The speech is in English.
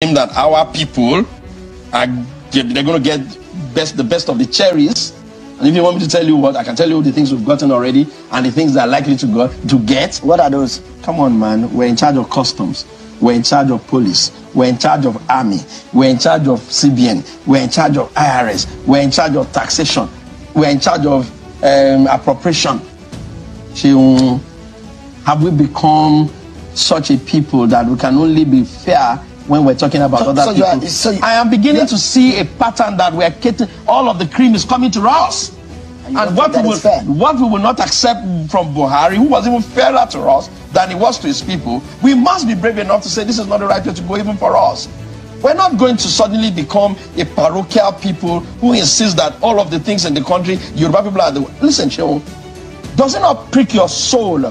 that our people are they're going to get best the best of the cherries. And if you want me to tell you what, I can tell you the things we've gotten already and the things that are likely to go to get. What are those? Come on, man. We're in charge of customs. We're in charge of police. We're in charge of army. We're in charge of CBN. We're in charge of IRS. We're in charge of taxation. We're in charge of um, appropriation. Have we become such a people that we can only be fair when we're talking about So- other so you are- people? so you- I am beginning Yeah. to see a pattern that we're getting, all of the cream is coming to us. And And what we, will, what we will not accept from Buhari, who was even fairer to us than he was to his people, we must be brave enough to say this is not the right way to go, even for us. We're not going to suddenly become a parochial people who insist that all of the things in the country, Yoruba people are the. Listen, Shehu, does it not prick your soul